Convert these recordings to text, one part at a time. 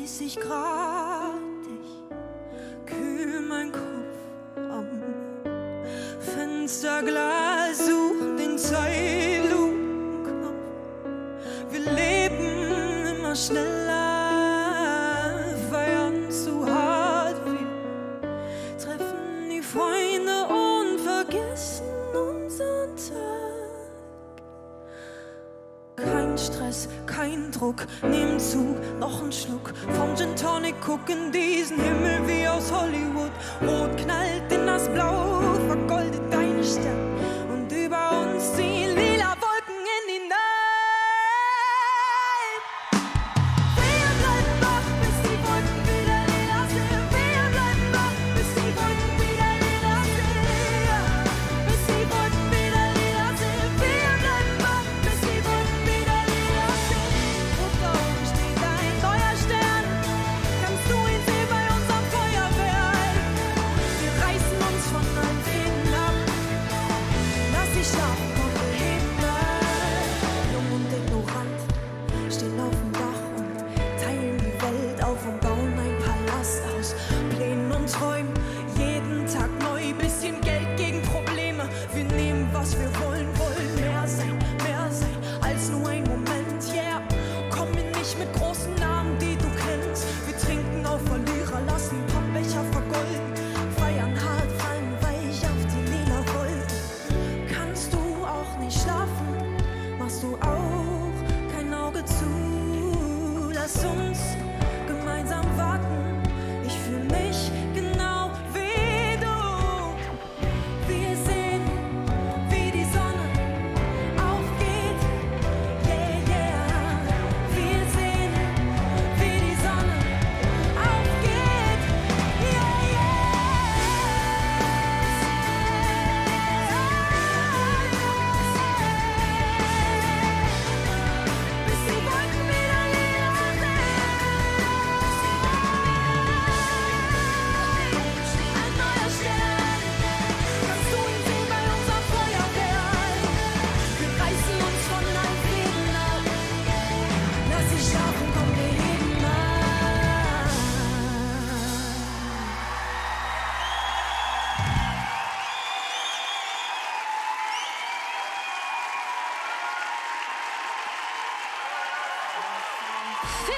30 Grad. Ich kühl mein Kopf am Fensterglas, such den Zeitlupenknopf. Wir leben immer schneller, feiern zu hart. Wir treffen die Freunde und vergessen unseren Tag. Kein Stress, kein Druck, nehmen zu, noch ein Schluck vom Gin Tonic, gucken diesen Himmel wie aus Hollywood. Rot knallt in das Blau, vergoldet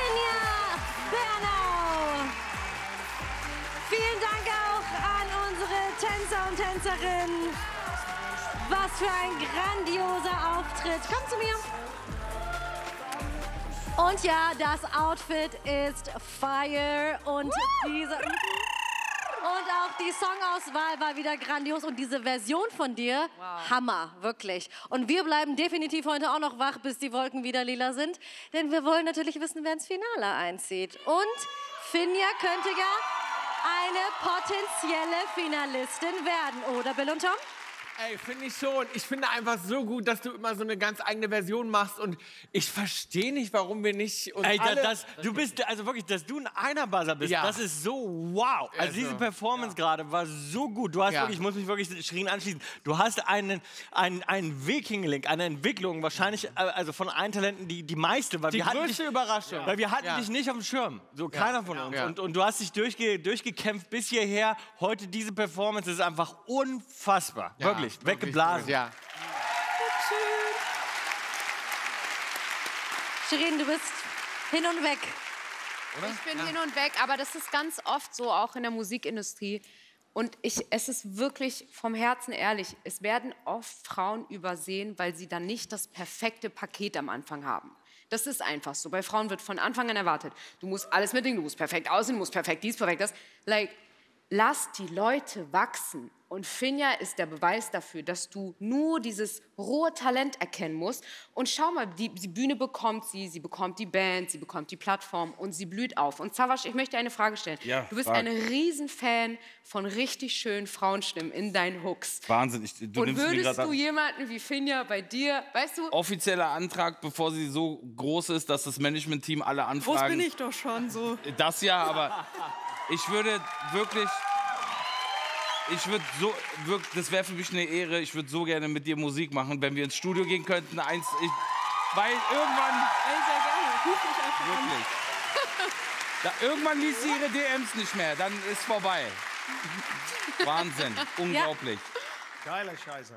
Finja Bernau. Vielen Dank auch an unsere Tänzer und Tänzerinnen. Was für ein grandioser Auftritt. Komm zu mir. Und ja, das Outfit ist Fire und diese und auch die Songauswahl war wieder grandios und diese Version von dir, Hammer, wirklich. Und wir bleiben definitiv heute auch noch wach, bis die Wolken wieder lila sind, denn wir wollen natürlich wissen, wer ins Finale einzieht. Und Finja könnte ja eine potenzielle Finalistin werden, oder Bill und Tom? Ey, finde ich schon. Ich finde einfach so gut, dass du immer so eine ganz eigene Version machst und ich verstehe nicht, warum wir nicht uns Ey, da, alle... das, du bist, also wirklich, dass du ein Einer-Buzzer bist, Ja. das ist so wow. Also, Also, diese Performance gerade war so gut. Du hast Ja. wirklich, ich muss mich wirklich Shirin anschließen, du hast einen, einen, einen Viking-Link, eine Entwicklung, wahrscheinlich, äh, also von allen Talenten die, die meiste, weil Die wir hatten größte dich, Überraschung. Weil wir hatten Ja. dich nicht auf dem Schirm, so keiner von uns. Ja. Und, und du hast dich durchge, durchgekämpft bis hierher. Heute diese Performance ist einfach unfassbar. Ja, wirklich, weggeblasen. Ja. Shirin, du bist hin und weg. Ich bin hin und weg, aber das ist ganz oft so, auch in der Musikindustrie. Und ich, es ist wirklich vom Herzen ehrlich, es werden oft Frauen übersehen, weil sie dann nicht das perfekte Paket am Anfang haben. Das ist einfach so. Bei Frauen wird von Anfang an erwartet, du musst alles mitbringen, du musst perfekt aussehen, du musst perfekt dies, perfekt das. Like, lass die Leute wachsen. Und Finja ist der Beweis dafür, dass du nur dieses rohe Talent erkennen musst. Und schau mal, die, die Bühne bekommt sie, sie bekommt die Band, sie bekommt die Plattform und sie blüht auf. Und Savasch, ich möchte eine Frage stellen. Ja, du bist frag. ein Riesenfan von richtig schönen Frauenstimmen in deinen Hooks. Wahnsinn. Ich, du und würdest du jemanden wie Finja bei dir, weißt du, offizieller Antrag, bevor sie so groß ist, dass das Management-Team alle anfragen. Groß bin ich doch schon so. Das ja, aber ich würde wirklich. Ich würde so, wirk- das wäre für mich eine Ehre. Ich würde so gerne mit dir Musik machen, wenn wir ins Studio gehen könnten. Eins, ich, weil irgendwann Ey, sehr gerne. Ruf mich einfach an. wirklich. Da, irgendwann liest sie ihre DMs nicht mehr, dann ist vorbei. Wahnsinn, unglaublich. Geiler Scheiße.